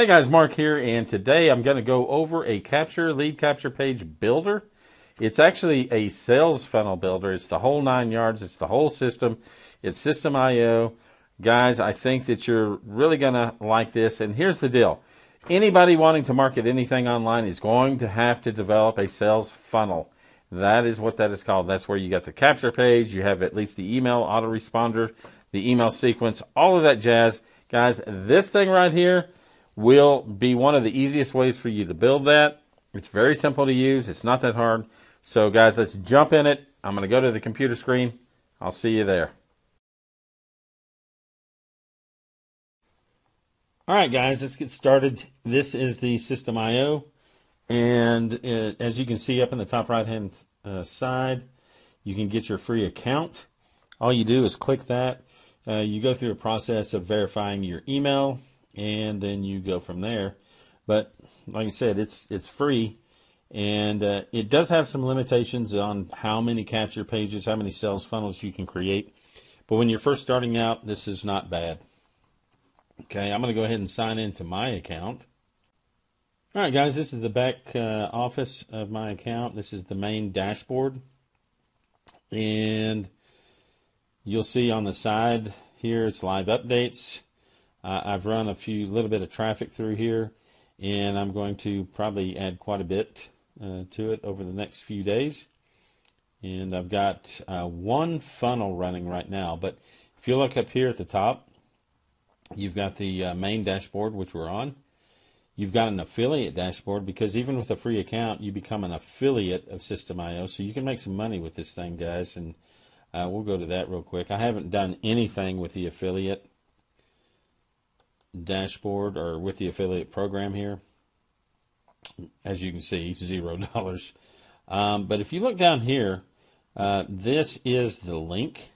Hey guys, Mark here, and today I'm going to go over a capture lead capture page builder. It's actually a sales funnel builder. It's the whole nine yards. It's the whole system. It's Systeme IO. Guys, I think that you're really going to like this. And here's the deal. Anybody wanting to market anything online is going to have to develop a sales funnel. That is what that is called. That's where you got the capture page. You have at least the email autoresponder, the email sequence, all of that jazz. Guys, this thing right here will be one of the easiest ways for you to build that. It's very simple to use. It's not that hard. So guys, let's jump in it. I'm going to go to the computer screen. I'll see you there. All right, guys, let's get started. This is the Systeme IO. And it, as you can see up in the top right hand uh, side, you can get your free account. All you do is click that. Uh, you go through a process of verifying your email, and then you go from there. But like I said, it's it's free, and uh, it does have some limitations on how many capture pages, how many sales funnels you can create. But when you're first starting out, this is not bad. Okay, I'm going to go ahead and sign into my account. All right, guys, this is the back uh, office of my account. This is the main dashboard. And you'll see on the side here, it's live updates. Uh, I've run a few little bit of traffic through here, and I'm going to probably add quite a bit uh, to it over the next few days. And I've got uh, one funnel running right now. But if you look up here at the top, you've got the uh, main dashboard, which we're on. You've got an affiliate dashboard because even with a free account, you become an affiliate of Systeme.io, so you can make some money with this thing, guys. And uh, we'll go to that real quick. I haven't done anything with the affiliate dashboard or with the affiliate program here. As you can see, zero dollars. Um, but if you look down here, uh, this is the link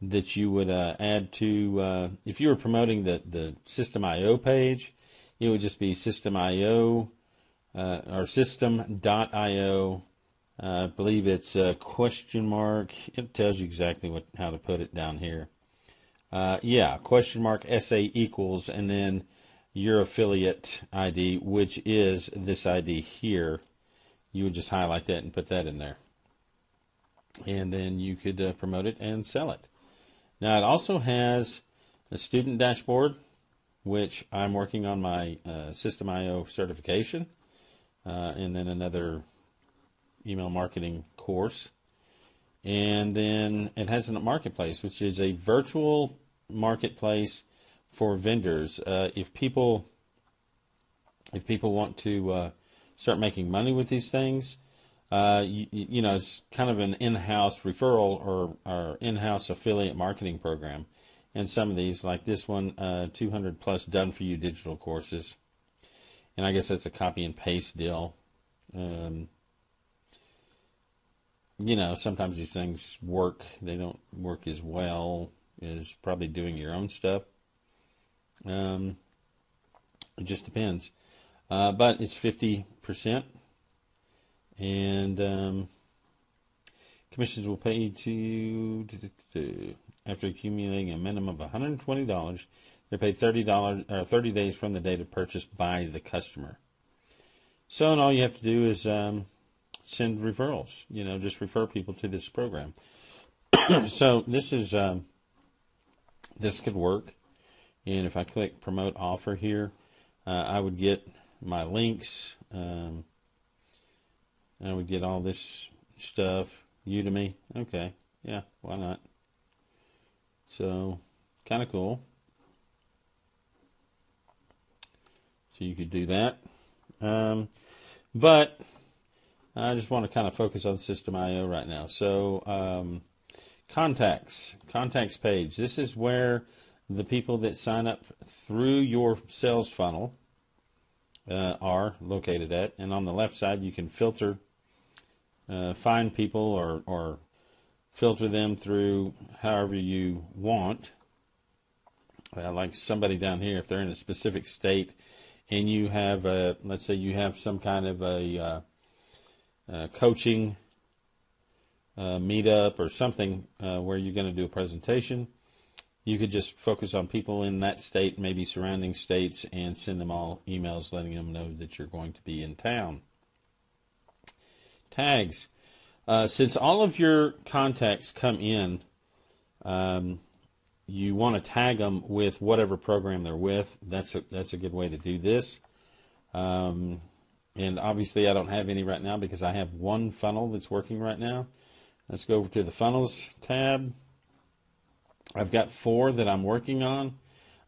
that you would uh, add to uh, if you were promoting the the Systeme.io page it would just be systeme.io uh, or systeme.io. Uh, I believe it's a question mark. It tells you exactly what how to put it down here. Uh, yeah, question mark SA equals, and then your affiliate ID, which is this ID here. You would just highlight that and put that in there. And then you could uh, promote it and sell it. Now, it also has a student dashboard which I'm working on my uh, Systeme.io certification, uh, and then another email marketing course. And then it has a marketplace, which is a virtual marketplace for vendors. Uh, if people if people want to uh, start making money with these things, uh, you, you, know, it's kind of an in-house referral or, or in-house affiliate marketing program and some of these, like this one, uh, 200 plus done for you digital courses. And I guess that's a copy and paste deal. Um, you know, sometimes these things work, they don't work as well as probably doing your own stuff. Um, it just depends. Uh, but it's 50%. And um, commissions will pay to, to after accumulating a minimum of $120, they're paid $30, or 30 days from the date of purchase by the customer. So, and all you have to do is um, send referrals. You know, just refer people to this program. so this is um, this could work. And if I click promote offer here, uh, I would get my links. Um, I would get all this stuff. Udemy. Okay. Yeah, why not? So, kind of cool. So you could do that. Um, but I just want to kind of focus on Systeme IO right now. So, um, contacts, contacts page. This is where the people that sign up through your sales funnel uh, are located at. And on the left side, you can filter, uh, find people or, or filter them through however you want. Uh, like somebody down here, if they're in a specific state and you have, a, let's say you have some kind of a uh, coaching uh, meetup or something uh, where you're going to do a presentation, you could just focus on people in that state, maybe surrounding states, and send them all emails letting them know that you're going to be in town. Tags. Uh, since all of your contacts come in, um, you want to tag them with whatever program they're with. That's a, that's a good way to do this. Um, and obviously, I don't have any right now because I have one funnel that's working right now. Let's go over to the funnels tab. I've got four that I'm working on.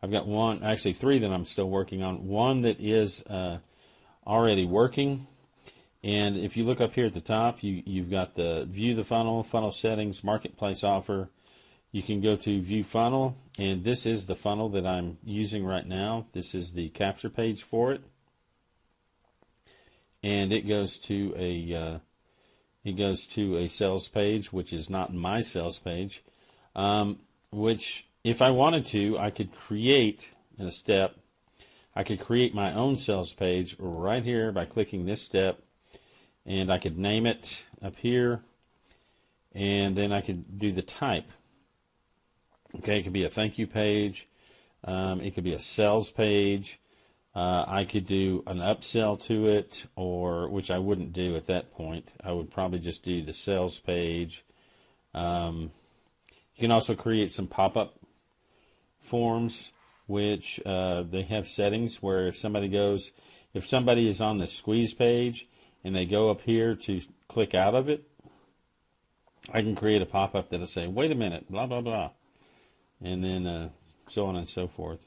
I've got one, actually three that I'm still working on. One that is uh, already working. And if you look up here at the top, you, you've got the view the funnel, funnel settings, marketplace offer. You can go to view funnel, and this is the funnel that I'm using right now. This is the capture page for it. And it goes to a uh, it goes to a sales page, which is not my sales page. Um, which if I wanted to, I could create in a step. I could create my own sales page right here by clicking this step, and I could name it up here, and then I could do the type. Okay, it could be a thank you page, um, it could be a sales page. Uh, I could do an upsell to it, or which I wouldn't do at that point. I would probably just do the sales page. Um, you can also create some pop-up forms, which uh, they have settings where if somebody goes, if somebody is on the squeeze page and they go up here to click out of it, I can create a pop-up that'll say, "Wait a minute," blah blah blah, and then uh, so on and so forth.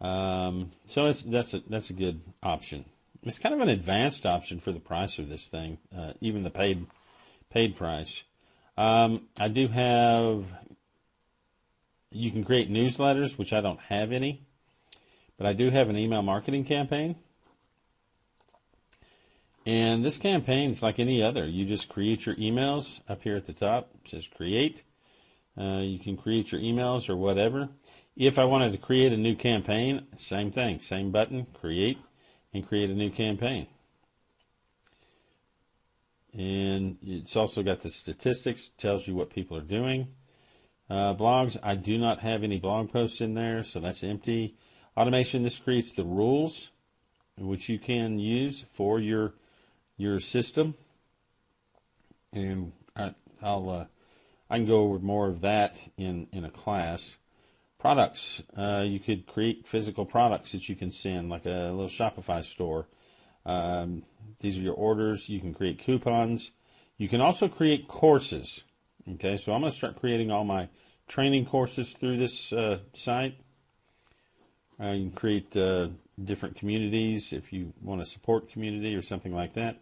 Um, so it's, that's a that's a good option. It's kind of an advanced option for the price of this thing, uh, even the paid paid price. Um, I do have. You can create newsletters, which I don't have any, but I do have an email marketing campaign. And this campaign is like any other. You just create your emails up here at the top. It says create. Uh, you can create your emails or whatever. If I wanted to create a new campaign, same thing, same button, create, and create a new campaign. And it's also got the statistics, tells you what people are doing. Uh, blogs, I do not have any blog posts in there, so that's empty. Automation, this creates the rules which you can use for your your system. And I, will uh, I can go over more of that in, in a class. Products. Uh, you could create physical products that you can send, like a little Shopify store. Um, these are your orders. You can create coupons. You can also create courses. Okay, so I'm going to start creating all my training courses through this uh, site. Uh, you can create uh, different communities if you want to support community or something like that.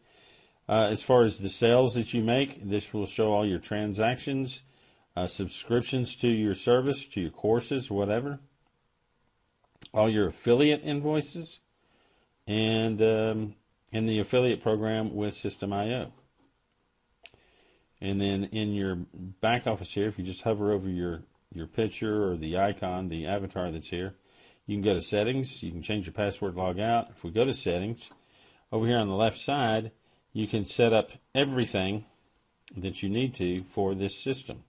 Uh, as far as the sales that you make, this will show all your transactions uh, subscriptions to your service, to your courses, whatever, all your affiliate invoices, and um, and the affiliate program with Systeme.io. And then in your back office here, if you just hover over your your picture or the icon, the avatar that's here, you can go to settings. You can change your password, log out. If we go to settings, over here on the left side, you can set up everything that you need to for this system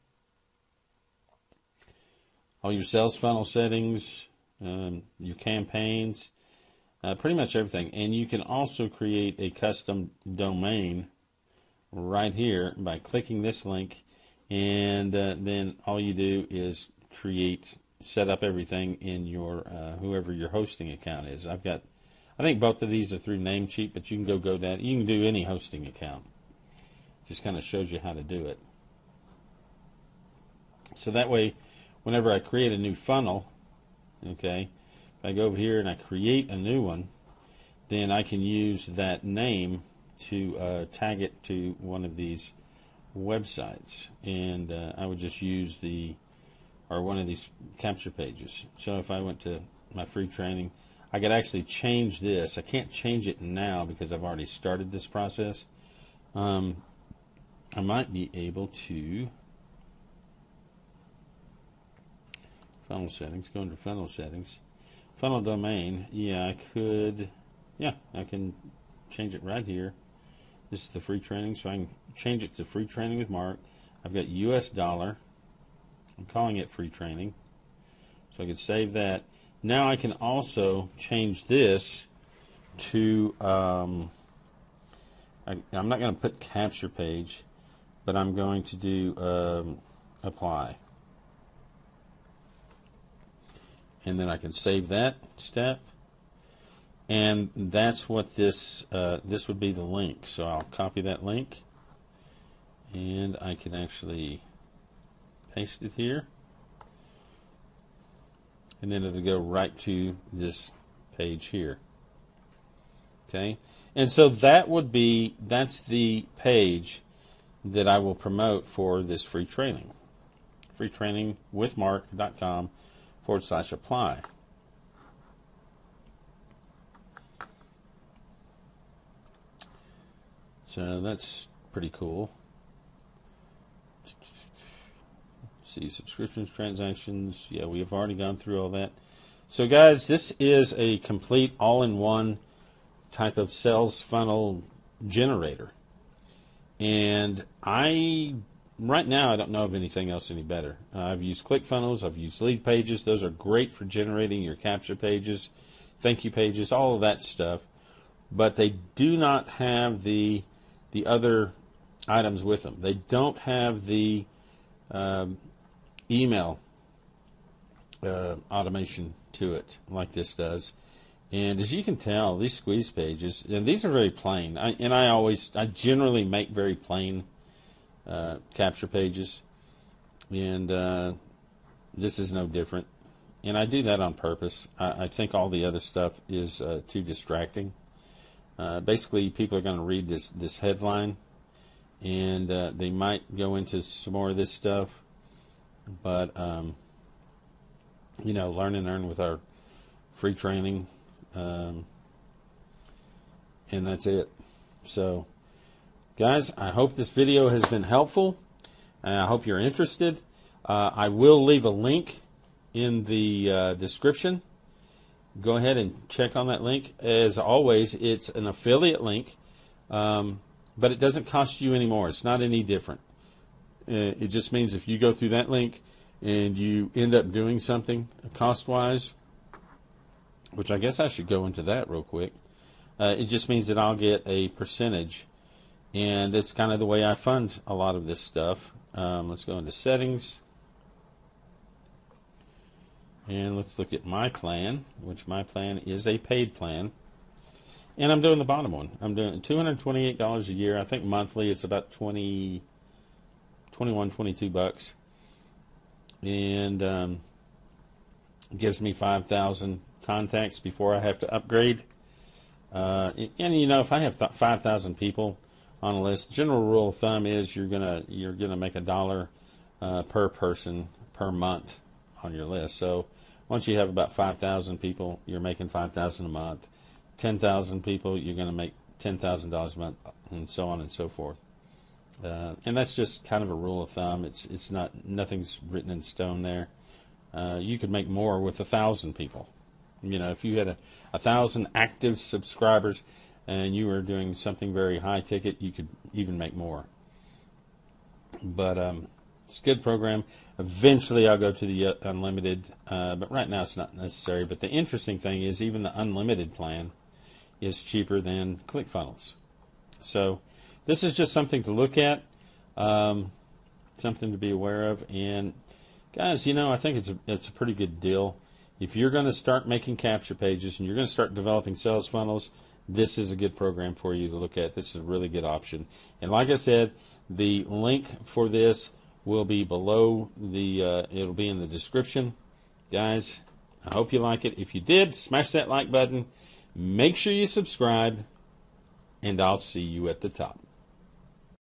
all your sales funnel settings, um, your campaigns, uh, pretty much everything. And you can also create a custom domain right here by clicking this link, and uh, then all you do is create, set up everything in your uh, whoever your hosting account is. I've got, I think both of these are through Namecheap, but you can go GoDaddy. You can do any hosting account. Just kind of shows you how to do it. So that way whenever I create a new funnel, okay, if I go over here and I create a new one, then I can use that name to uh, tag it to one of these websites. And uh, I would just use the, or one of these capture pages. So if I went to my free training, I could actually change this. I can't change it now because I've already started this process. Um, I might be able to funnel settings, go under funnel settings. Funnel domain, yeah, I could, yeah, I can change it right here. This is the free training, so I can change it to free training with Mark. I've got US dollar. I'm calling it free training. So I could save that. Now I can also change this to, um, I, am not going to put capture page, but I'm going to do um, apply. And then I can save that step. And that's what this, uh, this would be the link. So I'll copy that link and I can actually paste it here. And then it'll go right to this page here. Okay? And so that would be that's the page that I will promote for this free training. Free training with mark.com forward slash apply so that's pretty cool see subscriptions, transactions. Yeah, we have already gone through all that. So, guys, this is a complete all in one type of sales funnel generator. And I, right now, I don't know of anything else any better. Uh, I've used ClickFunnels, I've used Leadpages. Those are great for generating your capture pages, thank you pages, all of that stuff. But they do not have the the other items with them. They don't have the um, email uh, automation to it like this does. And as you can tell, these squeeze pages, and these are very plain. I, and I always, I generally make very plain uh, capture pages. And uh, this is no different. And I do that on purpose. I, I think all the other stuff is uh, too distracting. Uh, basically, people are going to read this, this headline, and uh, they might go into some more of this stuff but um, you know, learn and earn with our free training, um, and that's it. So, guys, I hope this video has been helpful. I hope you're interested. Uh, I will leave a link in the uh, description. Go ahead and check on that link. As always, it's an affiliate link, um, but it doesn't cost you any more. It's not any different. Uh, it just means if you go through that link and you end up doing something cost wise, which I guess I should go into that real quick, uh, it just means that I'll get a percentage. And it's kind of the way I fund a lot of this stuff. Um, let's go into settings. And let's look at my plan, which my plan is a paid plan. And I'm doing the bottom one. I'm doing $228 a year. I think monthly it's about 20 21, 22 bucks, and um, gives me 5,000 contacts before I have to upgrade. Uh, and you know, if I have 5,000 people on a list, general rule of thumb is you're gonna you're gonna make a dollar uh, per person per month on your list. So once you have about 5,000 people, you're making 5,000 a month. 10,000 people, you're to make $10,000 a month, and so on and so forth. Uh, and that's just kind of a rule of thumb. It's it's not nothing's written in stone there. Uh, you could make more with a thousand people. You know, if you had a, a thousand active subscribers and you were doing something very high ticket, you could even make more. But um, it's a good program. Eventually, I'll go to the uh, unlimited, uh, but right now it's not necessary. But the interesting thing is, even the unlimited plan is cheaper than ClickFunnels. So this is just something to look at, um, something to be aware of. And guys, you know, I think it's a, it's a pretty good deal. If you're going to start making capture pages and you're going to start developing sales funnels, this is a good program for you to look at. This is a really good option. And like I said, the link for this will be below the. Uh, it'll be in the description, guys. I hope you like it. If you did, smash that like button. Make sure you subscribe, and I'll see you at the top.